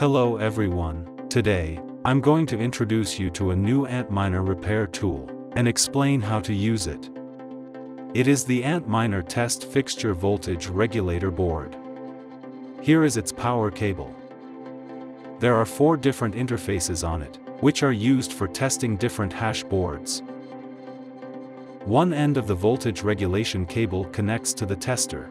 Hello everyone, today, I'm going to introduce you to a new Antminer repair tool, and explain how to use it. It is the Antminer Test Fixture Voltage Regulator Board. Here is its power cable. There are four different interfaces on it, which are used for testing different hash boards. One end of the voltage regulation cable connects to the tester,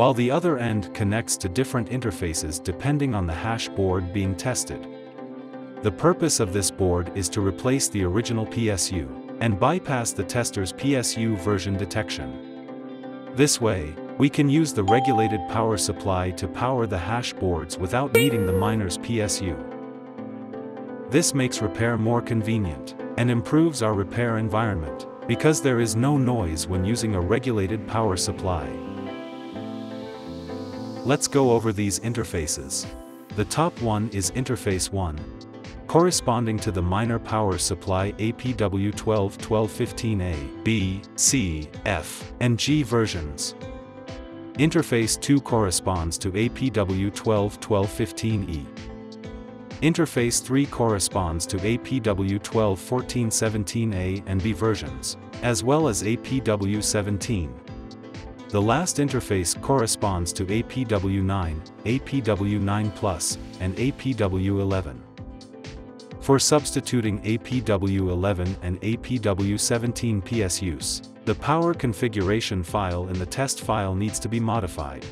while the other end connects to different interfaces depending on the hash board being tested. The purpose of this board is to replace the original PSU, and bypass the tester's PSU version detection. This way, we can use the regulated power supply to power the hash boards without needing the miner's PSU. This makes repair more convenient, and improves our repair environment, because there is no noise when using a regulated power supply. Let's go over these interfaces. The top one is Interface 1, corresponding to the miner power supply APW 12 1215A, B, C, F, and G versions. Interface 2 corresponds to APW 12 1215E. Interface 3 corresponds to APW 12 1417A and B versions, as well as APW 17. The last interface corresponds to APW 9, APW 9 Plus, and APW 11. For substituting APW11 and APW17 PSUs, the power configuration file in the test file needs to be modified.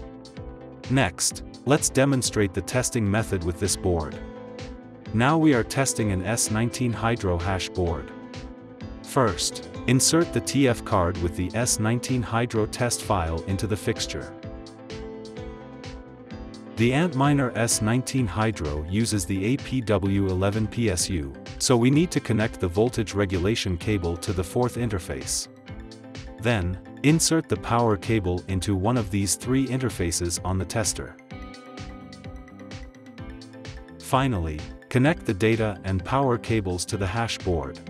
Next, let's demonstrate the testing method with this board. Now we are testing an S19 Hydro hash board. First, insert the TF card with the S19 Hydro test file into the fixture. The Antminer S19 Hydro uses the APW11 PSU, so we need to connect the voltage regulation cable to the fourth interface. Then, insert the power cable into one of these three interfaces on the tester. Finally, connect the data and power cables to the hash board.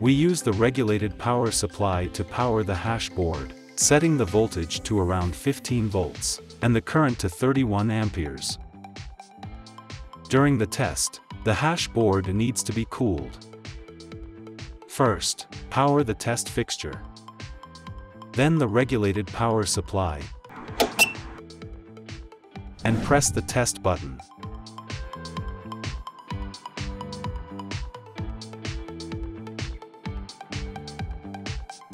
We use the regulated power supply to power the hash board setting the voltage to around 15 volts, and the current to 31 amperes. During the test, the hash board needs to be cooled. First, power the test fixture. Then the regulated power supply. And press the test button.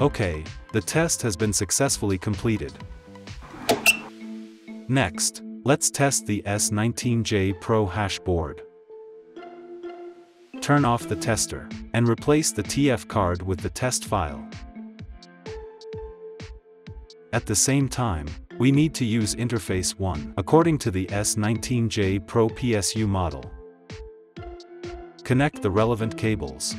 Okay, the test has been successfully completed. Next, let's test the S19J Pro hash board. Turn off the tester, and replace the TF card with the test file. At the same time, we need to use interface 1 according to the S19J Pro PSU model. Connect the relevant cables.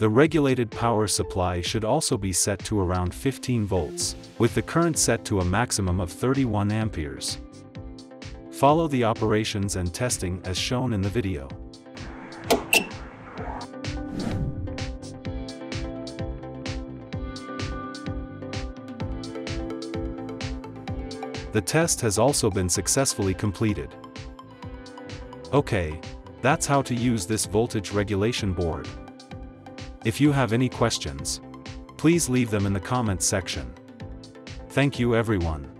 The regulated power supply should also be set to around 15 volts, with the current set to a maximum of 31 amperes. Follow the operations and testing as shown in the video. The test has also been successfully completed. Okay, that's how to use this voltage regulation board. If you have any questions, please leave them in the comments section. Thank you everyone.